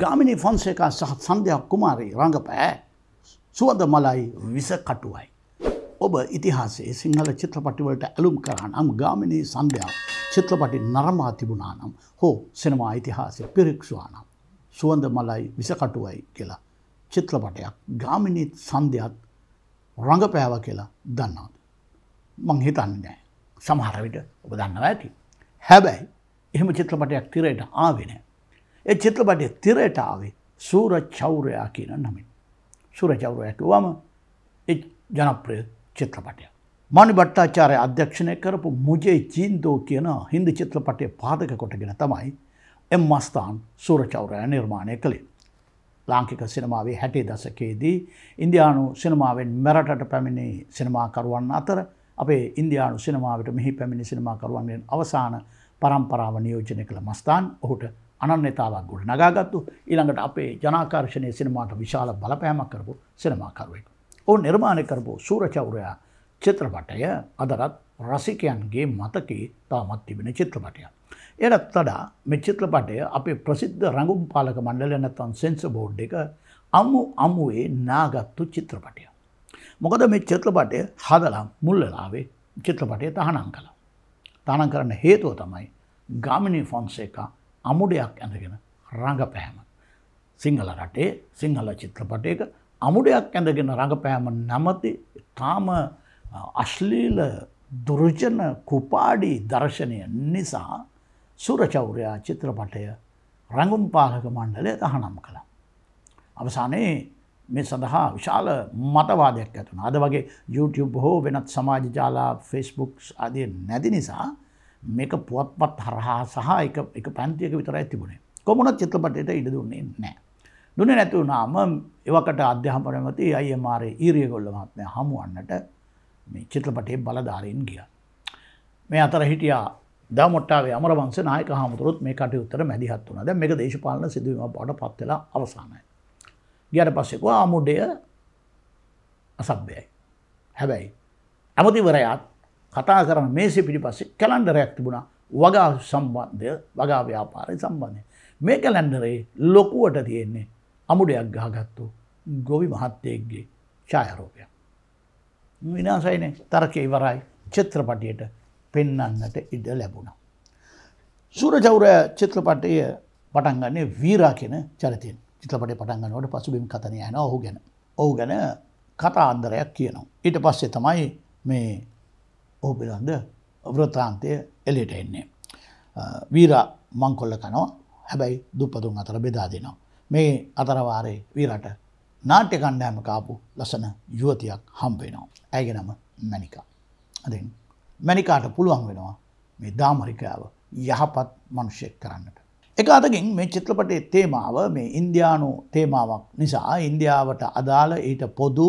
ගාමිනි ෆොන්සේකා සහ සන්ධයක් කුමාරී රංගපෑ සුවද මලයි විස කටුවයි. ඔබ ඉතිහාසේ සිංහල චිත්‍රපටිවලට ඇලුම් කරනම් ගාමිනී සන්ධයක් චිත්‍රපටි නරමා තිබුණා නම් හෝ සිනමා ඉතිහාසය පිරික්ෂවානම්. සුවන්ද මලයි විසකටුවයි කියලා චිත්‍රපටයක් ගාමිනිත් සන්ධයත් රඟපෑව කියලා දන්නවද. මං හිතන්නේ නෑ සමහරවිට ඔබ දන්නව ඇති. හැබැයි එහෙම චිත්‍රපටයක් තිරයට ආවෙන. ඒ චිත්‍රපටය තිරයට ආවේ සූර චෞරයා කියන නමින්. සුර චෞරයටුවම ජනප්‍රය චිත්‍රපටය. මනි බට්ටාචාරය අධ්‍යක්ෂණය කරපු මුජේ චීන්දෝ කියන හින්දි චිත්‍රපටය පාදක කොටගෙන තමයි එම් මස්ථාන් සූරචෞරය නිර්මාණය කළේ. ලාංකික සිනමාවේ හැටේ දසකේදී ඉන්දයානු සිනමාවෙන් මෙරටට පැමිණි සිනමාකරුවන් අතර අපේ ඉන්දයානු සිනමාවට මෙහි පැමිණි සිනමාකරුවන්ගෙන් අවසාන පරම්පරාව නියෝජනය කළ මස්ථාන් ඔහුට අනන්‍යතාවක් ගොඩ නගාගත්තු ඊළඟට අපේ ජනාකර්ශණය සිනමාට විශාල බලපෑමක් කරපු සිනමාකරුවෙක්. ඔවු නිර්මාණය කරපු සූරචෞරයා චිත්‍රපටය අදරත් රසිකයන්ගේ මතකේ තාමත් තිබෙන චිත්‍රපටයක්. එයටත් වඩා මෙ චිත්‍රපටය අපේ ප්‍රසිද්ධ රඟුම් පාලක මණ්ඩල නැත්තන් සෙන්ස බෝඩ් එක අම්මු අමුවේ නාගත්තු චිත්‍රපටය. මොකද මේ චිත්‍රපටය හදලා මුල්ලලාවේ චිත්‍රපටය තහනම් කළ. තහනම් කරන්න හේතුව තමයි ගාමිනී ෆොන්සේක අමුඩයක් ඇඳගෙන රඟපෑම. සිංහල රටේ සිංහල චිත්‍රපටයක අමුඩයක් ඇඳගෙන රඟපෑම නැමති තාම අශ්ලීල දුරජන කුපාඩි දර්ශනය නිසා සුරචෞරයා චිත්‍රපටය රඟුම් පාලක මණ්ඩලය තහනම් කළ. අවසානයේ මේ සඳහා විශාල මතවාදයක් ඇතුන. අද වගේ YouTube හෝ වෙනත් සමාජ ජාලා ෆස්බුක්ස් අදය නැති නිසා මේක පුවත්පත් හරහා සහ එක පැන්තියක විතරයි තිබුණේ. කොමුණත් චිත්‍රපටයට ඉඩ දුන්නේ නෑ. දුන නැතිවුනාම එවකට අධ්‍යාපනමති අයිමාරය ඊරිය ගොල්ල මත්මය හමුවන්නට මේ චිත්‍රපටයේ බලධාරීන් ගිය. මේ අතර හිටියා දමොට්ටාවේ අමරවංශ නායක හමුතුරුත් මේ කටයුත්තර මැදිහත් වුණ ද මේක දේශපාලන සිදුවීම බට පත්වෙලා අවසානයි. ගියට පස්සෙකවා ආමුඩය අසභ්‍යයි. හැබැයි. ඇමතිවරයාත් කතා කරන මේසි පිටි පස්සේ කැලන්ඩරයක් තිබුණ වගා සම්බන්ධය වගා ව්‍යාපාරය සම්බන්ධය. මේ කැලැන්ඩරේ ලොකුවට තියෙන්නේ අමුඩයක් ගහගත්තු ගොවි මහත්තයෙක්ගේ ඡායරෝපයක්. විනාසයිනේ තරක ඉවරයි චිත්‍රපටියට පෙන්නන්නට ඉඩ ලැබුණ. සුරජෞරය චිත්‍රපටය පටන්ගන්නේ වීරා කියෙන චරිතයෙන් චිත්‍රපට පටන්ගන්නවට පසුබිම් කතනය යන ඔහු ගැන ඔහු ගැන කතා අන්දරයක් කියනවා. ඊට පස්සේ තමයි මේ ඔහු පිළන්ද වෘතාන්තය එලිට එන්නේ. වීරා මංකොල්ල කනවා හැබැයි දුපතුන් අතර බෙදා දෙනවා. මේ අතරවාරේ වීරට නාට්‍ය කණ්ඩෑම කාපු ලසන යුවතියක් හම්පෙනවා. ඇයගෙනම මැනිකා. අදින් මැනිකාට පුළුවන් වෙනවා මේ දාමරිකාව යහපත් මනුෂ්‍යයක් කරන්නට. එක අතකින් මේ චිත්‍රපටේ තේමාව මේ ඉන්දයානු තේමාවක් නිසා ඉන්දියාවට අදාළ ඊට පොදු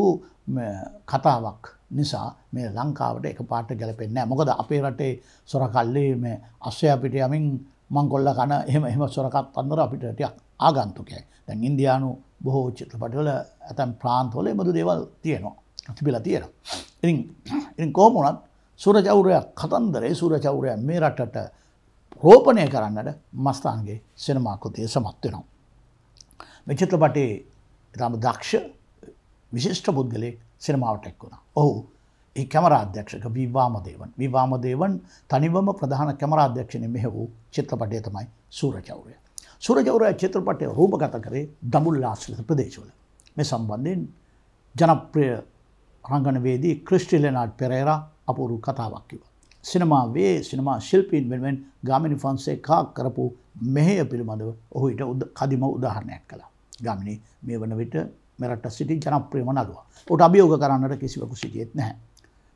කතාවක් නිසා මේ ලංකාවට එක පාට ගැලපෙන්න මොකද අපේ රටේ සොරකල්ලේ මේ අස්්‍යය අපිට යමින් මංකොල්ල කන එහෙම එහම සොරකත් අන්දර අපිටටයක් ආගන්තුකයි දැන් ඉන්දයානු බොහෝ චිත්‍රපටවල ඇතැම් ප්‍රාන්තවල එමදු දේවල් තියෙනවා. තිබිලා තියෙන. ඉතින් කෝමුණත් සුරජෞරයක් කතන්දරේ සුරචෞරය මේ රටට රෝපණය කරන්නට මස්ථාන්ගේ සිනමාකෘතිය සමත් වෙනවා. මේ චිත්‍රපටේ ඉතාම දක්ෂ විශිෂ්ට පුද්ගලයෙක් සිනමාවට එක් වුණා. ඔහු ඒ කැමරාධ්‍යක්ෂක විවාමදේවන් විවාමදේවන් තනිවම ප්‍රධාන කැමරාධ්‍යක්ෂණය මෙහ වූ චිත්‍රපටය තමයි සූරචෞරය. සුරජෞරය චිත්‍රපටය රූපගත කරේ දමුල්ලාස්ලිත ප්‍රදේශවල. මේ සම්බන්ධයෙන් ජනප්‍රිය රංගනවේදී ක්‍රිස්ටිලනාට් පෙරේරා අපුරු කතාවක් කිව. සිනමාවේ සිනමා ශිල්පීන් වෙනුවෙන් ගාමිනි ෆන්සේ කා කරපු මෙහය පිළිබඳව ඔහුට උද කදිම උදාහරණයක් කළා. ගාමිනි මේ වන විට මෙරට සිටි ජනප්‍රියම නළුව. ඔට අභියෝග කරන්නට කිසිවකු සිටියෙත් නැහැ.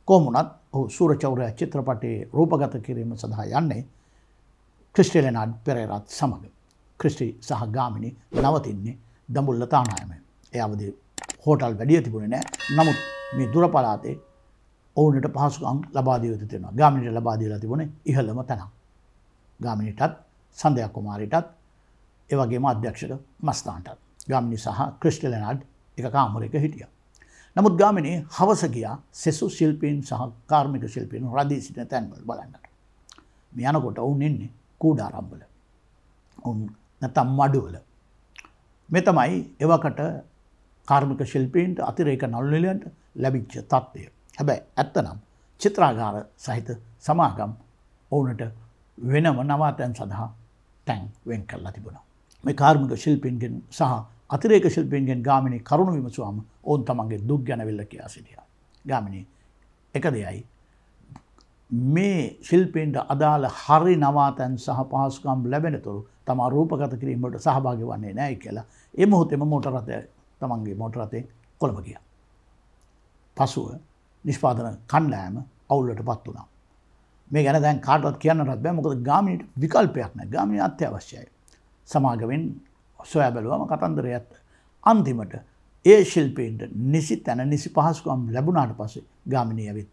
කොමුණත් ඔහු සූරචෞරය චිත්‍රපටයේ රූපගත කිරීම සඳහා යන්නේ ක්‍රිස්ටේලනාඩ් පෙරේරත් සමඟ. ක්‍රිස්ටි සහ ගාමිනි නවතින්නේ දමුල්ල තානායම. එ අවදි හෝටල් වැඩිය තිබුණ නෑ නමුත් මේ දුර පලාතේ ඔවුනට පහසුකම් ලබාදයුතු තියෙනවා ගාමිනිට ලබාදීලා තිබුණ ඉහළම තැනම්. ගාමිනිටත් සඳයක් කුමාරිටත් ඒවගේම අධ්‍යක්ෂක මස්ථාන්ටත් ගාමිනි සහ ක්‍රිස්ටලනාඩ් එක කාමරක හිටිය. නමුත් ගාමිනී හවස ගියා සෙසු ශිල්පීන් සහ කාර්මික ශිල්පීන් රදී සිටින තැන්වල් බලන්නට. යනකොට ඔවුන් එන්නේ කූඩාරම්බල. ඔවුන් නැතම් මඩුවල මෙ තමයි එවකට කාර්මික ශිල්පීන්ට අතිරේක නල්නිලයන්ට ලැබිච්ච තත්ත්වය. හැබැයි ඇත්තනම් චිත්‍රාගාර සහිත සමාගම් ඔවුනට වෙනම නවාතැන් සඳහා තැන් වෙන් කරලා තිබුණා. මේ කාර්මික ශිල්පීන්ගෙන් සහ අතිරේක ශිල්පීන්ගෙන් ගාමිණි කරුණු විමසුවම ඔවුන් තමන්ගේ දුක් ගැනවිල්ල කියා සිටිය. ගාමිණි එක දෙයයි මේ ශිල්පීන්ට අදාළ හරි නවාතැන් සහ පහසුකම් ලැබෙනතුරු තම රූපගත කිරීමට සහභාග වන්නේ නෑ කියලා එම හොතෙම මොටරතය තමන්ගේ මොටරතේ කොළඹ ගිය. පසුව නිෂ්පාදන කණ්ඩෑම අවුල්ලට පත් වුණා. මේ ගැන දැන් කාටවත් කියන්නට බෑ මොකද ගාමිනිට විකල්පයක් නෑ ගාමිනි අත්‍යවශ්‍යයි. සමාගමෙන් සොය බැලුවම කතන්දර ඇත්ත. අන්තිමට ඒ ශිල්පීන්ට නිසි තැන නිසි පහසුකම් ලැබුණාට පස්සේ ගාමිනී ඇවිත්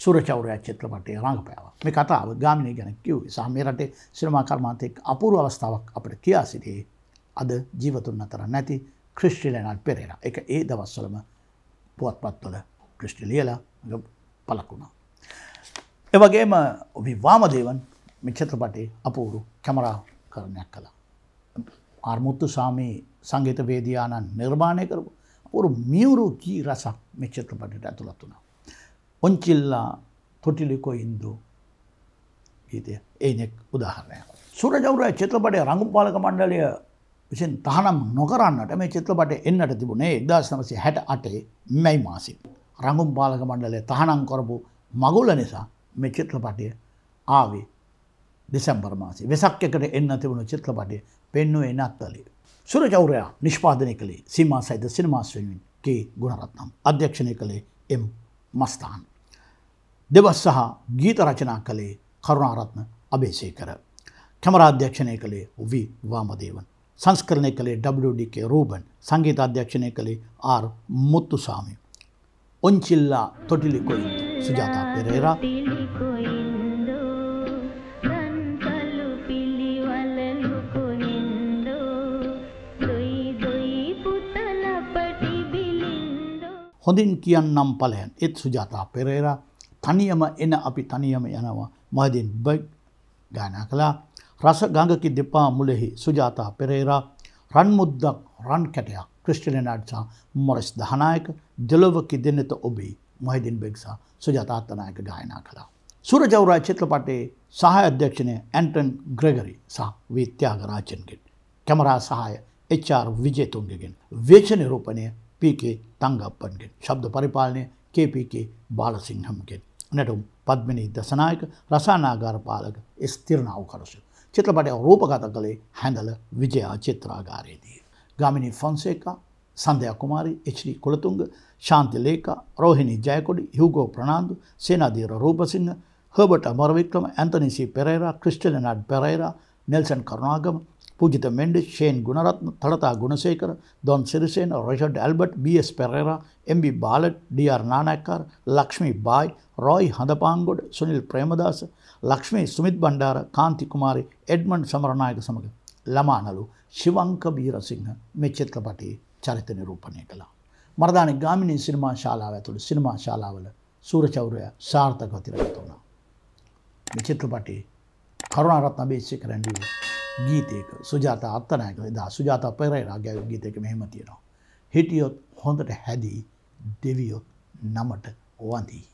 සුරචෞරයක් චිත්‍රපටය රඟපෑව මේ කතාව ගාමිනී ගැන කිව් සාමේ රටේ සිනමා කර්මාන්තෙක් අපුරු අවස්ථාවක් අපට කියා සිටියේ අද ජීවතුන් අතර නැති ක්‍රිස්ටිලනල් පෙරේර එක ඒ දවස්වලම පුවත්පත්වල ක්‍රිස්ටි ලියලා පලකුණා. එවගේම විවාමදේවන් මිච්චත්‍රපටේ අපූරු කැමරා කරණයක් කළා. ආර්මුත්තු සාමී සංගීත වේදයානන් නිර්මාණය කරපු ඔරු මියවරු කී රසක් මෙ චිත්‍රපටට ඇතුළත් වුණා. ඔංචිල්ලා තොටිලිකො ඉන්දු ගීතය ඒනෙක් උදාහරණය. සුරජවර චිත්‍රපටය රඟුපාලක මණ්ඩලය විසින් තහනම් නොකරන්නට මේ චිත්‍රපට එන්නට තිබුණේ එක්දස් නමසි හැට අටේ මැයි මාසි. රඟුම් පාලක මණ්ඩලය තහනම් කරපු මගුල නිසා මේ චිත්‍රපටය ආවේ දෙසැම්බර් මාසි වෙසක් එකට එන්න තිබුණු චිත්‍රපටය පෙන්නුවේ නත්තලේ. සුරජෞරයා නිෂ්පාදනය කළේ සීමා සහිත සිනමාස්වෙන්ෙන් කේ ගුණරත්නම් අධ්‍යක්ෂණය කළේ එම් මස්ථාන්. දෙවස් සහ ගීත රචනා කළේ කරුණාරත්න අබේසය කර. කැමරාධ්‍යක්ෂණය කළේ වී වාමදේවන්. සංස්කරණය කළේ WDK රූබන් සංගීත අධ්‍යක්ෂණය කළේ ආර් මුත්තුසාමි. ඔංචිල්ලා තොටිලිකොයි සුජාතා පෙරේරා. හොඳින් කියන්නම් පලයන් එත් සුජාතා පෙරේර. තනියම එන අපි තනියම යනවා. මහදින් බයි් ගානා කලා රස ගඟකි දෙපා මුලෙහි සුජාතා පෙරේරා. රන්මුද්දක් රන් කැටයක්. ක්‍රිස්ටලනාඩ්සා මොරස් දහනායක. දෙලොවකි දෙන්නත ඔබේ මොහිදින් බෙක්සා සුජාතාත්තනායක ගායනා කලා. සුරජවරා චිත්‍රපටේ සහය අධ්‍යක්ෂණය ඇන්ටන් ග්‍රෙගරි සහ විත්‍යාගරාජන්ගෙන්. කැමරා සහය එච්චාර් විජේතුන්ගෙන් වේච නිරූපණය පීකේ තංගප්පන්ගෙන් ශබ්ද පරිපාලනය KPK බාලසිංහම්ගෙන් නැටුම් පද්මිනී දසනායක රසානාගාර පාලක ස්තිරණාව කරසු. චිත්‍රපටය රූපගත කළේ හැඳල විජයා චිත්‍රාගාරයේදී. ගාමිනි ෆොන්සේකා සන්ධය කුමාරි එච්ඩි කොළතුංග ශාන්ති ලේක රෝහිණි ජයකොඩි හිවගෝ ප්‍රනාාන්දු සේනාදීර රූපසිංහ හබට Amarawickrama ඇන්තනිසි Perera ක්‍රිස්ටලනඩ් Perera Nelson Karunagama Pujitha Mendis Shane Gunaratne Thalatha Gunasekara Don Sirisena රොෂඩ් Albert බස් පෙරේරා එම්බි බාලට් ඩියර් නානැක්කාර ලක්ෂ්මී බායි රොයි හඳපාංගොඩ සුනිල් ප්‍රේමදාස ලක්ෂ්මී සුමිත් බණ්ඩාර කාන්ති කුමාරි එඩ්මන්් සමරණයක සමඟ ළමානලු ශිවංක බීරසිංහ මෙ චිත්‍රපටයේ චරිත නිරූපණය කළා. මර්ධාන ගාමිණී සිනමා ශාලාව ඇතුළ සිනමා ශාලාවල සූරචෞරය සාර්ථකව තිරගත වුණා. මෙ චිත්‍රපටයේ කරුණාරත්න බේච්චි කරැඩිය ගීතයක සුජාත අත්තනයක දා සුජාත පෙරේරා ගැව ගීතයක මෙහෙම තියෙනවා. හිටියොත් හොඳට හැදී දෙවියොත් නමට වඳී.